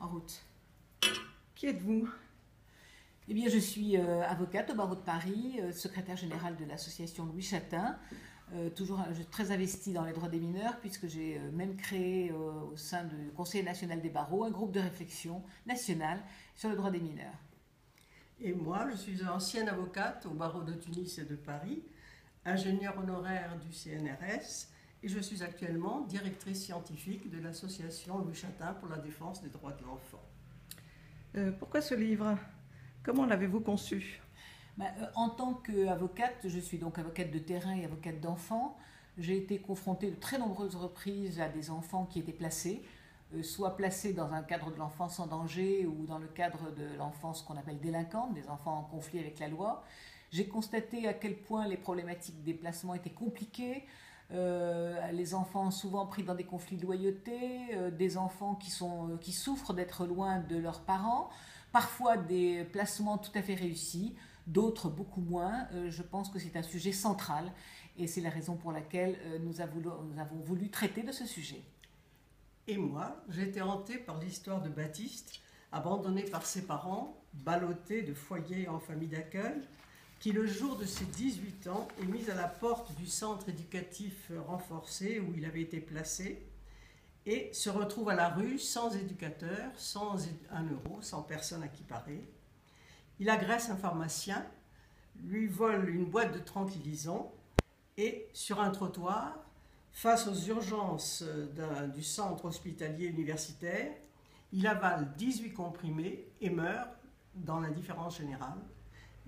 en route. Qui êtes-vous? Eh bien, je suis euh, avocate au barreau de Paris, euh, secrétaire générale de l'association Louis Chatin, euh, toujours très investie dans les droits des mineurs, puisque j'ai même créé au sein du Conseil national des barreaux un groupe de réflexion national sur le droit des mineurs. Et moi, je suis ancienne avocate au barreau de Tunis et de Paris, ingénieure honoraire du CNRS, et je suis actuellement directrice scientifique de l'association Louis Chatin pour la défense des droits de l'enfant. Euh, Pourquoi ce livre? Comment l'avez-vous conçu? Bah, euh, en tant qu'avocate, je suis donc avocate de terrain et avocate d'enfants. J'ai été confrontée de très nombreuses reprises à des enfants qui étaient placés, euh, soit placés dans un cadre de l'enfance en danger ou dans le cadre de l'enfance qu'on appelle délinquante, des enfants en conflit avec la loi. J'ai constaté à quel point les problématiques des placements étaient compliquées. Euh, les enfants souvent pris dans des conflits de loyauté, euh, des enfants qui, sont, euh, qui souffrent d'être loin de leurs parents, parfois des placements tout à fait réussis, d'autres beaucoup moins. Je pense que c'est un sujet central et c'est la raison pour laquelle nous, avons, nous avons voulu traiter de ce sujet. Et moi, été hantée par l'histoire de Baptiste, abandonné par ses parents, ballotté de foyer en famille d'accueil, qui le jour de ses 18 ans est mis à la porte du centre éducatif renforcé où il avait été placé et se retrouve à la rue sans éducateur, sans un euro, sans personne à qui parler. Il agresse un pharmacien, lui vole une boîte de tranquillisants et sur un trottoir, face aux urgences d'un- du centre hospitalier universitaire, il avale 18 comprimés et meurt dans l'indifférence générale.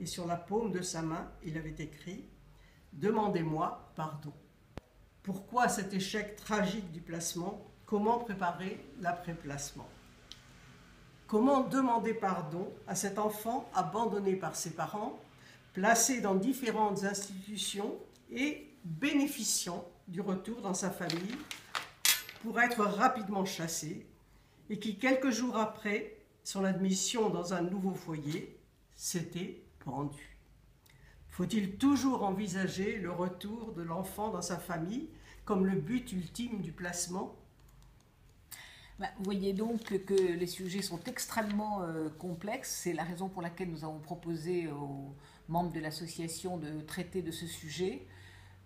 Et sur la paume de sa main, il avait écrit Demandez-moi pardon. Pourquoi cet échec tragique du placement? Comment préparer l'après-placement? Comment demander pardon à cet enfant abandonné par ses parents, placé dans différentes institutions et bénéficiant du retour dans sa famille pour être rapidement chassé et qui, quelques jours après son admission dans un nouveau foyer, s'était Faut-il toujours envisager le retour de l'enfant dans sa famille comme le but ultime du placement? Bah, Vous voyez donc que les sujets sont extrêmement euh, complexes. C'est la raison pour laquelle nous avons proposé aux membres de l'association de traiter de ce sujet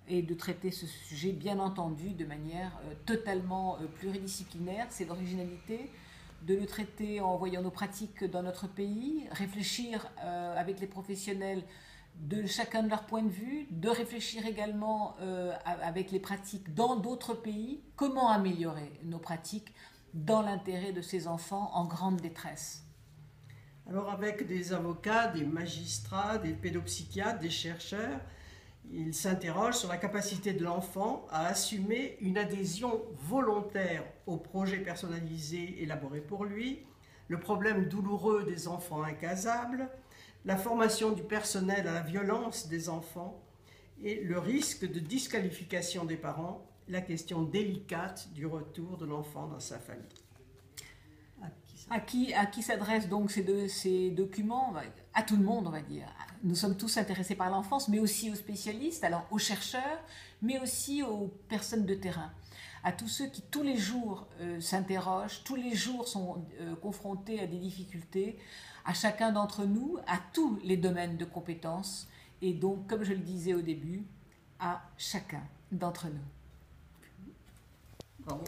et de traiter ce sujet, bien entendu, de manière euh, totalement euh, pluridisciplinaire. C'est l'originalité de le traiter en voyant nos pratiques dans notre pays, réfléchir euh, avec les professionnels de chacun de leur point de vue, de réfléchir également euh, avec les pratiques dans d'autres pays, comment améliorer nos pratiques dans l'intérêt de ces enfants en grande détresse. Alors avec des avocats, des magistrats, des pédopsychiatres, des chercheurs, ils s'interrogent sur la capacité de l'enfant à assumer une adhésion volontaire au projet personnalisé élaboré pour lui, le problème douloureux des enfants incasables, la formation du personnel à la violence des enfants et le risque de disqualification des parents, la question délicate du retour de l'enfant dans sa famille. À qui s'adressent donc ces documents À tout le monde, on va dire. Nous sommes tous intéressés par l'enfance, mais aussi aux spécialistes, alors aux chercheurs, mais aussi aux personnes de terrain. À tous ceux qui tous les jours euh, s'interrogent, tous les jours sont euh, confrontés à des difficultés, à chacun d'entre nous, à tous les domaines de compétences, et donc, comme je le disais au début, à chacun d'entre nous. Bravo.